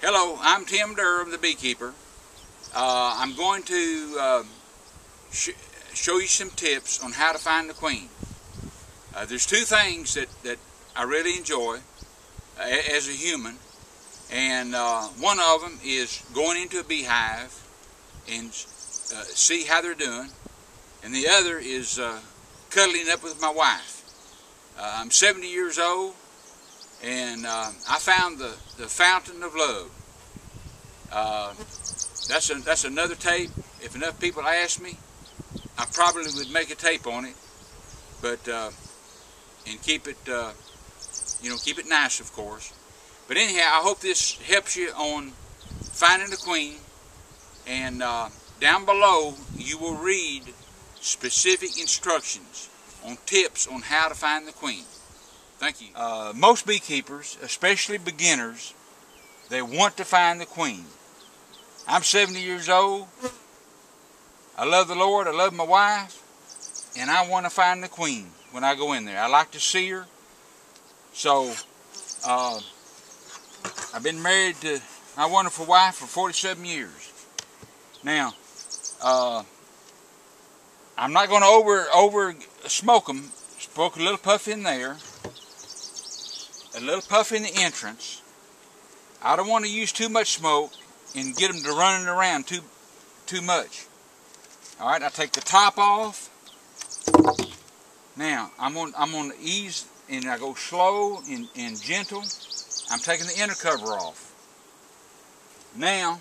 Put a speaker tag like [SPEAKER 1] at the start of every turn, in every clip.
[SPEAKER 1] Hello, I'm Tim Durham, the beekeeper. Uh, I'm going to uh, sh show you some tips on how to find the queen. Uh, there's two things that, that I really enjoy uh, as a human, and uh, one of them is going into a beehive and uh, see how they're doing, and the other is cuddling up with my wife. I'm 70 years old, and I found the, the fountain of love. Uh, that's a, that's another tape. If enough people ask me, I probably would make a tape on it, but uh, and keep it, uh, you know, keep it nice, of course. But anyhow, I hope this helps you on finding the queen. And uh, down below, you will read specific instructions on tips on how to find the queen. Thank you. Uh, most beekeepers, especially beginners, they want to find the queen. I'm 70 years old. I love the Lord. I love my wife. And I want to find the queen when I go in there. I like to see her. So, uh, I've been married to my wonderful wife for 47 years. Now, uh, I'm not going to over over smoke them. Smoke a little puff in there, a little puff in the entrance. I don't want to use too much smoke and get them to running around too too much. All right, I take the top off. Now I'm on I'm on the ease and I go slow and, and gentle. I'm taking the inner cover off. Now,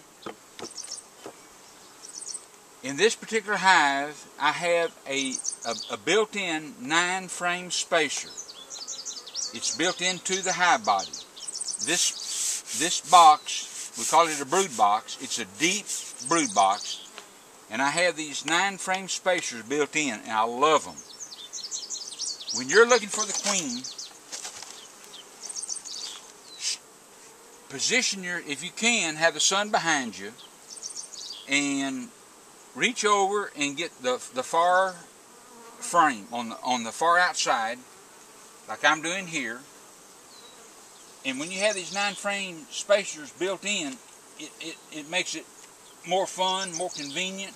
[SPEAKER 1] in this particular hive, I have a, a, a built-in nine frame spacer. It's built into the hive body. This, this box we call it a brood box. It's a deep brood box. And I have these nine frame spacers built in, and I love them. When you're looking for the queen, position your, if you can, have the sun behind you, and reach over and get the, the far frame on the, on the far outside, like I'm doing here, and when you have these nine frame spacers built in, it, it, it makes it more fun, more convenient.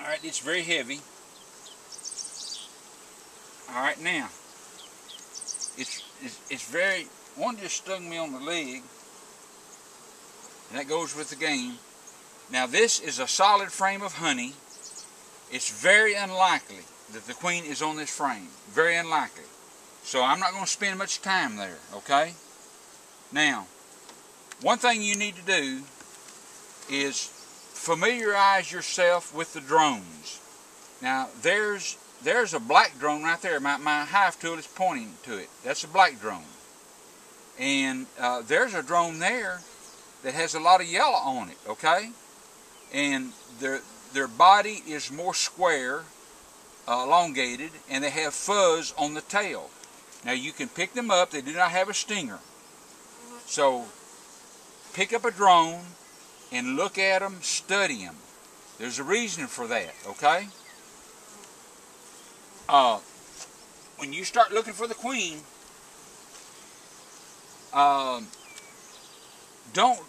[SPEAKER 1] Alright, it's very heavy. Alright, now, it's, it's, it's very, one just stung me on the leg, and that goes with the game. Now this is a solid frame of honey. It's very unlikely that the queen is on this frame. Very unlikely. So I'm not going to spend much time there, okay? Now, one thing you need to do is familiarize yourself with the drones. Now, there's there's a black drone right there. My, my hive tool is pointing to it. That's a black drone. And uh, there's a drone there that has a lot of yellow on it, okay? And their, their body is more square, uh, elongated, and they have fuzz on the tail. Now you can pick them up. They do not have a stinger. So pick up a drone and look at them, study them. There's a reason for that, okay? Uh, when you start looking for the queen, um, don't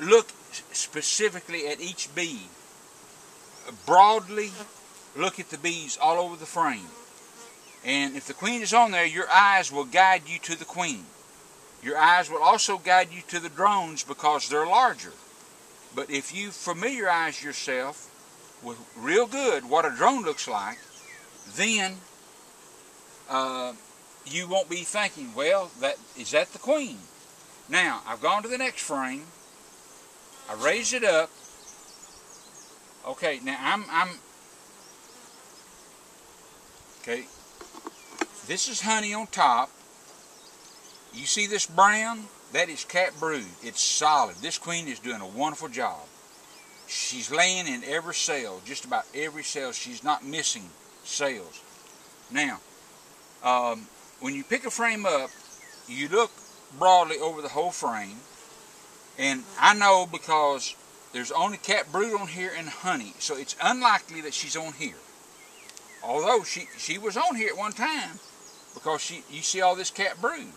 [SPEAKER 1] look specifically at each bee. Broadly, look at the bees all over the frame. And if the queen is on there, your eyes will guide you to the queen. Your eyes will also guide you to the drones because they're larger. But if you familiarize yourself with real good what a drone looks like, then uh, you won't be thinking, well, that is that the queen? Now, I've gone to the next frame. I raise it up. Okay, now I'm, I'm, okay, this is honey on top. You see this brown? That is capped brood. It's solid. This queen is doing a wonderful job. She's laying in every cell, just about every cell. She's not missing cells. Now, um, when you pick a frame up, you look broadly over the whole frame. And I know because there's only capped brood on here and honey. So it's unlikely that she's on here. Although she, she was on here at one time because she, you see all this capped brood.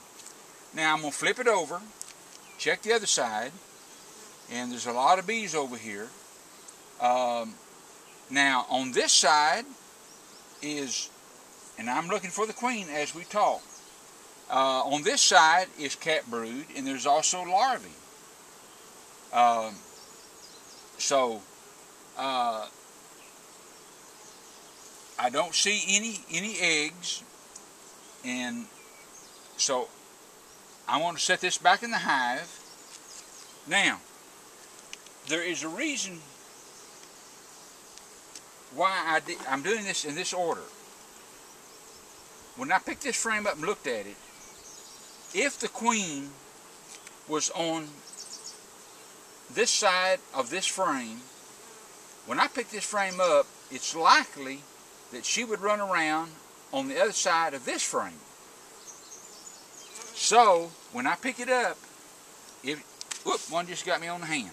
[SPEAKER 1] Now I'm going to flip it over check the other side, and there's a lot of bees over here. Um, now, on this side is, and I'm looking for the queen as we talk. Uh, on this side is capped brood, and there's also larvae. Um, so, uh, I don't see any any eggs, and so I want to set this back in the hive. Now, there is a reason why I I'm doing this in this order. When I picked this frame up and looked at it, if the queen was on this side of this frame, when I pick this frame up, it's likely that she would run around on the other side of this frame. So, when I pick it up, if, whoop, one just got me on the hand.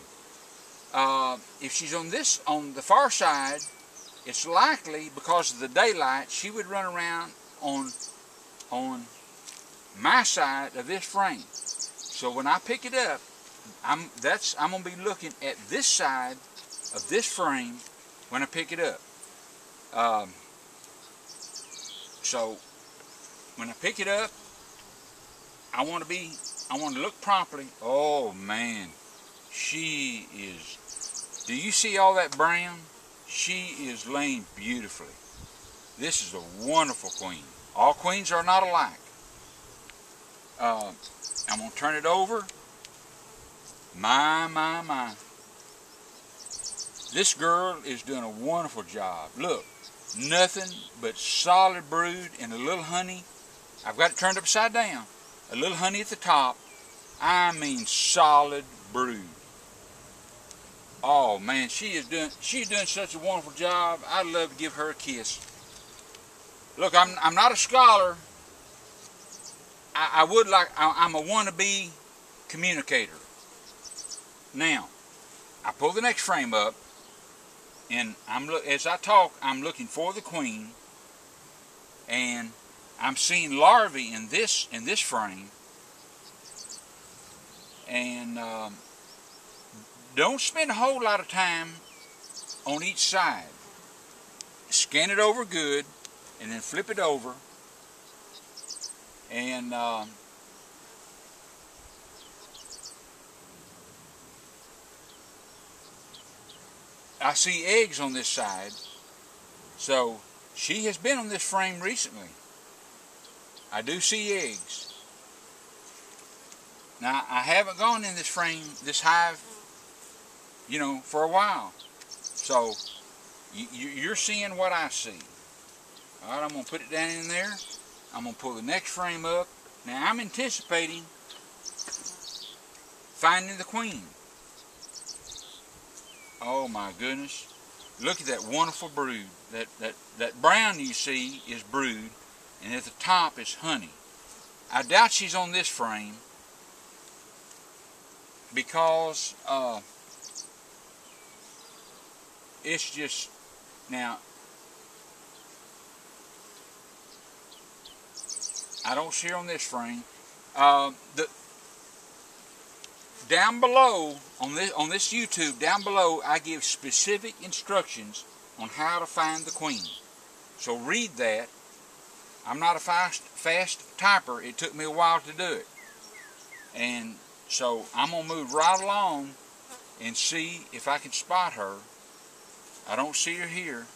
[SPEAKER 1] Uh, if she's on this, on the far side, it's likely because of the daylight, she would run around on, on my side of this frame. So when I pick it up, I'm, that's, I'm to be looking at this side of this frame when I pick it up. Um, so when I pick it up, I want to be, I want to look properly. Oh man, she is, do you see all that brown? She is laying beautifully. This is a wonderful queen. All queens are not alike. Uh, I'm going to turn it over. My, my, my. This girl is doing a wonderful job. Look, nothing but solid brood and a little honey. I've got it turned upside down. A little honey at the top. I mean solid brood. Oh man, she is doing she's doing such a wonderful job. I'd love to give her a kiss. Look, I'm I'm not a scholar. I, I would like I, I'm a wannabe communicator. Now, I pull the next frame up, and I'm as I talk, I'm looking for the queen, and I'm seeing larvae in this in this frame, and um, don't spend a whole lot of time on each side. Scan it over good, and then flip it over, and um, I see eggs on this side. So she has been on this frame recently. I do see eggs. Now I haven't gone in this frame, this hive, you know, for a while. So you, are seeing what I see. All right, I'm going to put it down in there. I'm going to pull the next frame up. Now I'm anticipating finding the queen. Oh my goodness. Look at that wonderful brood. That, that, that brown you see is brood, and at the top is honey. I doubt she's on this frame because uh, it's just, now, I don't see her on this frame. Uh, the, down below on this on this YouTube down below I give specific instructions on how to find the queen. So read that. I'm not a fast fast typer. It took me a while to do it. And so I'm gonna move right along and see if I can spot her. I don't see her here.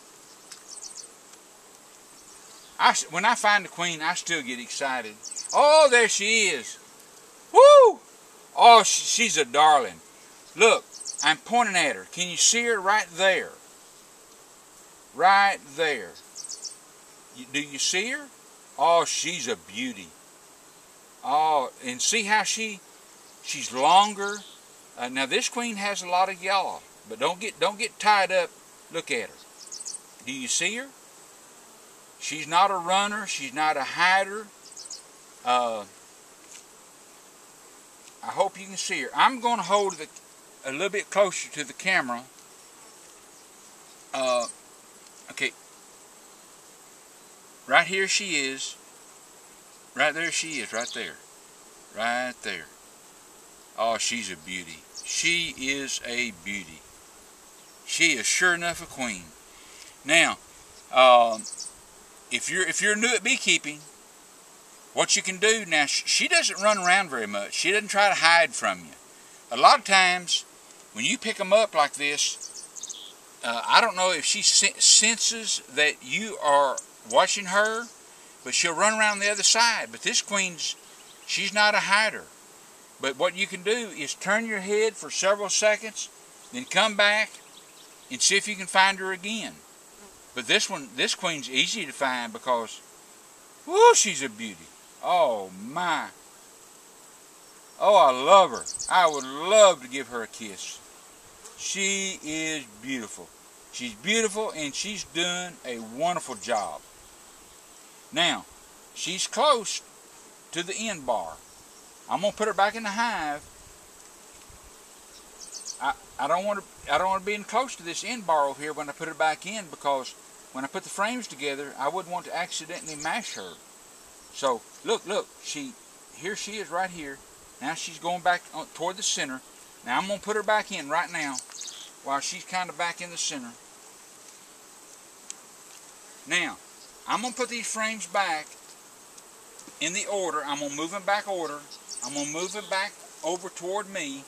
[SPEAKER 1] I, when I find the queen I still get excited. Oh there she is. Woo Oh, she's a darling. Look, I'm pointing at her. Can you see her right there? Right there. Do you see her? Oh, she's a beauty. Oh, and see how she, she's longer. Uh, now this queen has a lot of yellow, but don't get don't get tied up. Look at her. Do you see her? She's not a runner. She's not a hider. Uh, I hope you can see her. I'm going to hold it a little bit closer to the camera. Uh, okay. Right here she is. Right there she is, right there. Right there. Oh, she's a beauty. She is a beauty. She is sure enough a queen. Now, um, if you're if you're new at beekeeping, what you can do now, she doesn't run around very much. She doesn't try to hide from you. A lot of times, when you pick them up like this, uh, I don't know if she senses that you are watching her, but she'll run around the other side. But this queen's, she's not a hider. But what you can do is turn your head for several seconds, then come back and see if you can find her again. But this one, this queen's easy to find because, whoo, she's a beauty. Oh my. Oh, I love her. I would love to give her a kiss. She is beautiful. She's beautiful and she's done a wonderful job. Now, she's close to the end bar. I'm gonna put her back in the hive. I, I don't want to I don't want to be in close to this end bar over here when I put her back in because when I put the frames together I wouldn't want to accidentally mash her. So look look she here she is right here. Now she's going back uh, toward the center. Now I'm gonna put her back in right now while she's kind of back in the center. Now I'm gonna put these frames back in the order. I'm gonna move them back order I'm going to move them back over toward me,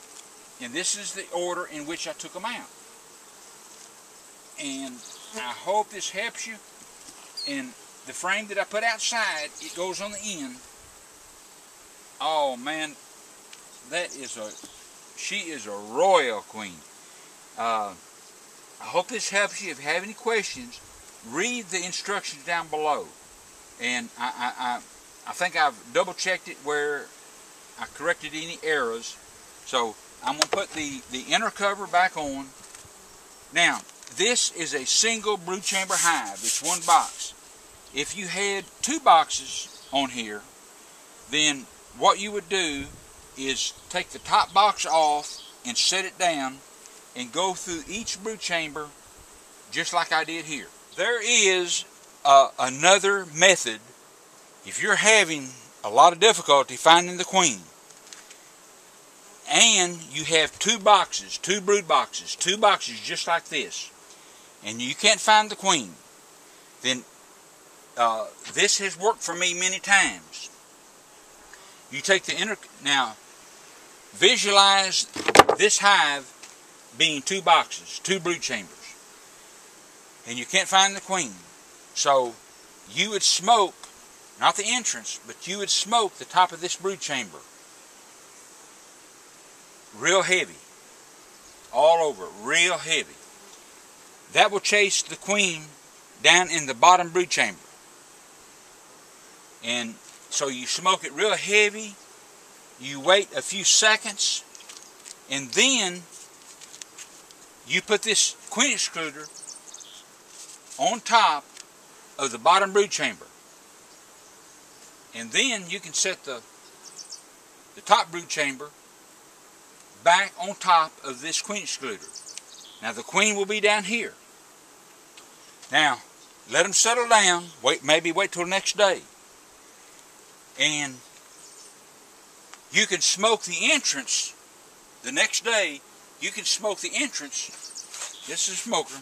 [SPEAKER 1] and this is the order in which I took them out. And I hope this helps you. And the frame that I put outside, it goes on the end. Oh man, that is a, she is a royal queen. Uh, I hope this helps you. If you have any questions, read the instructions down below. And I, I, I, I think I've double checked it where I corrected any errors. So I'm going to put the, the inner cover back on. Now, this is a single brood chamber hive. It's one box. If you had two boxes on here, then what you would do is take the top box off and set it down and go through each brood chamber just like I did here. There is uh, another method if you're having a lot of difficulty finding the queen. And you have two boxes, two brood boxes, two boxes just like this. And you can't find the queen. Then uh, this has worked for me many times. You take the inner, now visualize this hive being two boxes, two brood chambers. And you can't find the queen. So you would smoke not the entrance, but you would smoke the top of this brood chamber. Real heavy. All over, real heavy. That will chase the queen down in the bottom brood chamber. And so you smoke it real heavy, you wait a few seconds, and then you put this queen excluder on top of the bottom brood chamber. And then you can set the, the top brood chamber back on top of this queen excluder. Now the queen will be down here. Now, let them settle down. Wait, maybe wait till next day. And you can smoke the entrance the next day. You can smoke the entrance. This is a smoker.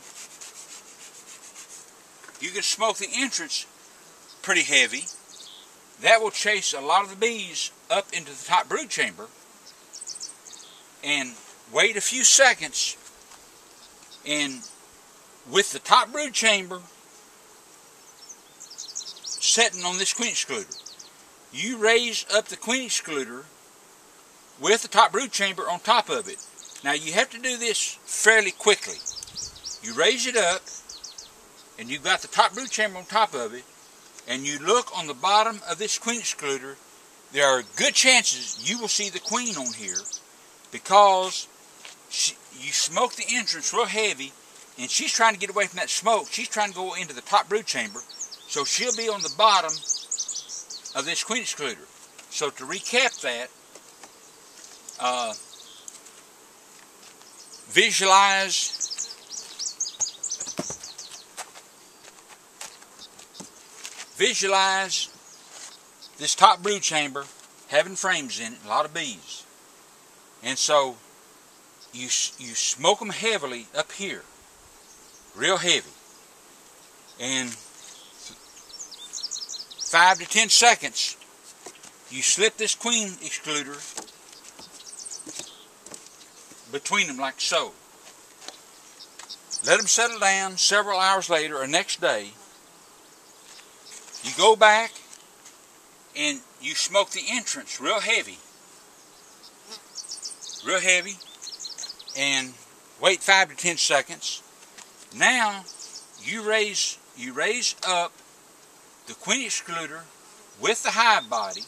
[SPEAKER 1] You can smoke the entrance pretty heavy. That will chase a lot of the bees up into the top brood chamber and wait a few seconds and with the top brood chamber setting on this queen excluder, you raise up the queen excluder with the top brood chamber on top of it. Now you have to do this fairly quickly. You raise it up and you've got the top brood chamber on top of it and you look on the bottom of this queen excluder, there are good chances you will see the queen on here because she, you smoke the entrance real heavy and she's trying to get away from that smoke. She's trying to go into the top brood chamber. So she'll be on the bottom of this queen excluder. So to recap that, uh, visualize Visualize this top brood chamber having frames in it, a lot of bees. And so you, you smoke them heavily up here, real heavy. And five to ten seconds, you slip this queen excluder between them like so. Let them settle down several hours later or next day. You go back and you smoke the entrance real heavy. Real heavy. And wait five to ten seconds. Now you raise you raise up the queen excluder with the hive body.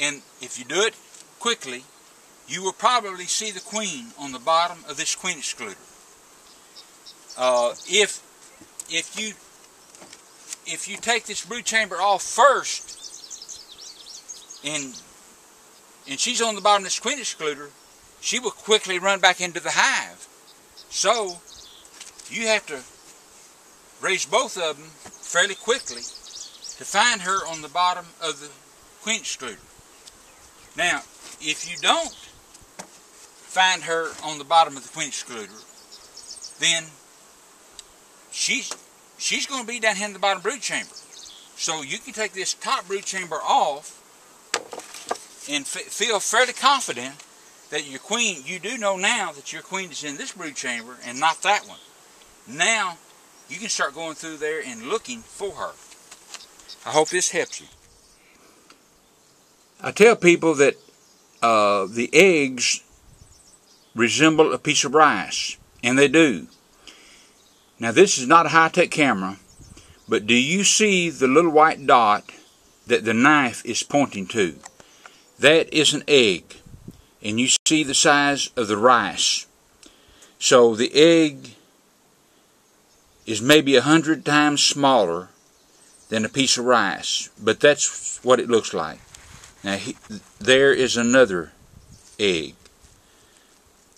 [SPEAKER 1] And if you do it quickly, you will probably see the queen on the bottom of this queen excluder. Uh, if if you if you take this brood chamber off first and and she's on the bottom of this queen excluder, she will quickly run back into the hive. So you have to raise both of them fairly quickly to find her on the bottom of the queen excluder. Now, if you don't find her on the bottom of the queen excluder, then she's she's going to be down here in the bottom brood chamber. So you can take this top brood chamber off and feel fairly confident that your queen, you do know now that your queen is in this brood chamber and not that one. Now, you can start going through there and looking for her. I hope this helps you. I tell people that uh, the eggs resemble a piece of rice, and they do. Now this is not a high-tech camera, but do you see the little white dot that the knife is pointing to? That is an egg, and you see the size of the rice. So the egg is maybe a hundred times smaller than a piece of rice, but that's what it looks like. Now he, there is another egg.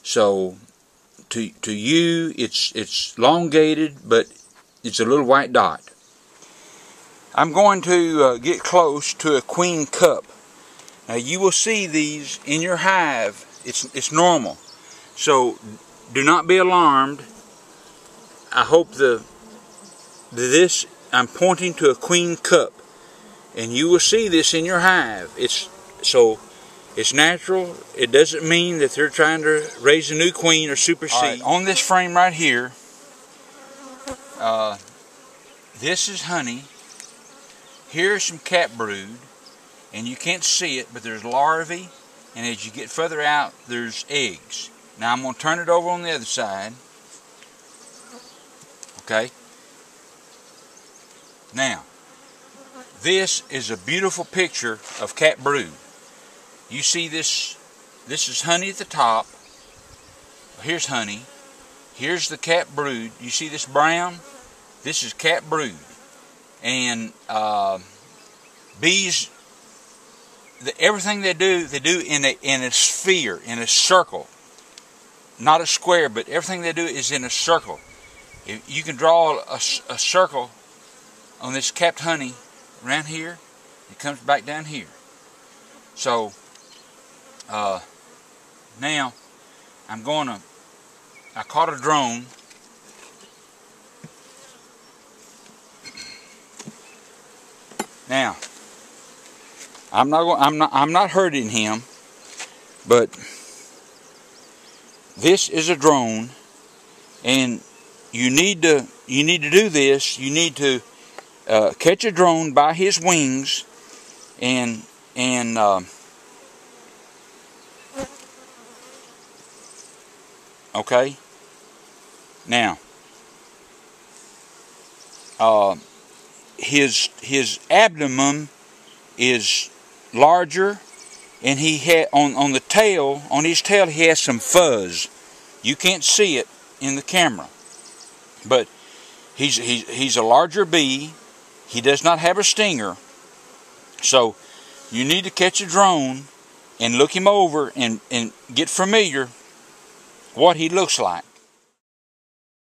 [SPEAKER 1] So to to you it's it's elongated but it's a little white dot. I'm going to uh, get close to a queen cup. Now you will see these in your hive. It's it's normal. So do not be alarmed I hope the this I'm pointing to a queen cup and you will see this in your hive it's so it's natural. It doesn't mean that they're trying to raise a new queen or supersede. Right, on this frame right here, uh, this is honey. Here's some capped brood. And you can't see it, but there's larvae. And as you get further out, there's eggs. Now I'm going to turn it over on the other side. Okay. Now, this is a beautiful picture of capped brood you see this this is honey at the top. Here's honey. Here's the capped brood you see this brown? This is capped brood and uh, bees the, everything they do they do in a in a sphere in a circle. Not a square but everything they do is in a circle if you can draw a, a circle on this capped honey around here it comes back down here so uh, now, I'm going to, I caught a drone. Now, I'm not I'm not I'm not hurting him, but this is a drone and you need to you need to do this. You need to uh, catch a drone by his wings and and um, Okay? Now, uh, his his abdomen is larger and he had on on the tail on his tail he has some fuzz you can't see it in the camera but he's he's, he's a larger bee he does not have a stinger so you need to catch a drone and look him over and and get familiar what he looks like.